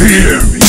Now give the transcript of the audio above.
Hear me.